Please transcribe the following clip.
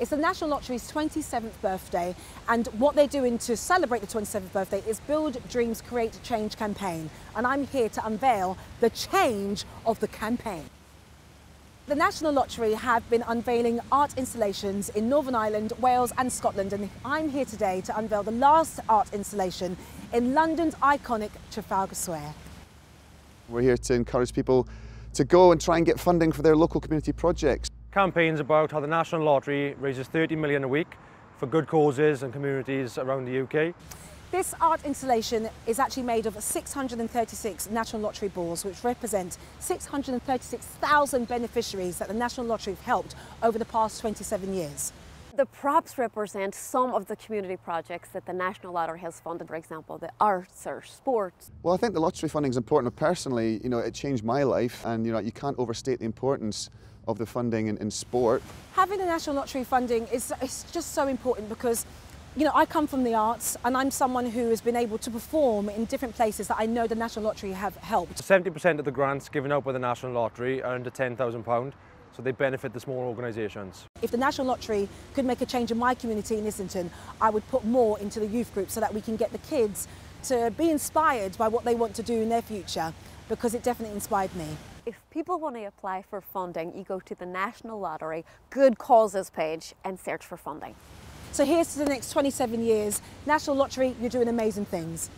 It's the National Lottery's 27th birthday, and what they're doing to celebrate the 27th birthday is Build Dreams Create Change campaign. And I'm here to unveil the change of the campaign. The National Lottery have been unveiling art installations in Northern Ireland, Wales, and Scotland, and I'm here today to unveil the last art installation in London's iconic Trafalgar Square. We're here to encourage people to go and try and get funding for their local community projects. Campaigns about how the National Lottery raises 30 million a week for good causes and communities around the UK. This art installation is actually made of 636 National Lottery balls, which represent 636,000 beneficiaries that the National Lottery have helped over the past 27 years. The props represent some of the community projects that the National Lottery has funded, for example, the arts or sports. Well, I think the lottery funding is important. Personally, you know, it changed my life, and you know, you can't overstate the importance of the funding in, in sport. Having the National Lottery funding is, is just so important because you know, I come from the arts and I'm someone who has been able to perform in different places that I know the National Lottery have helped. 70% of the grants given out by the National Lottery are under £10,000, so they benefit the small organisations. If the National Lottery could make a change in my community in Islington, I would put more into the youth group so that we can get the kids to be inspired by what they want to do in their future, because it definitely inspired me. If people want to apply for funding, you go to the National Lottery Good Causes page and search for funding. So here's to the next 27 years. National Lottery, you're doing amazing things.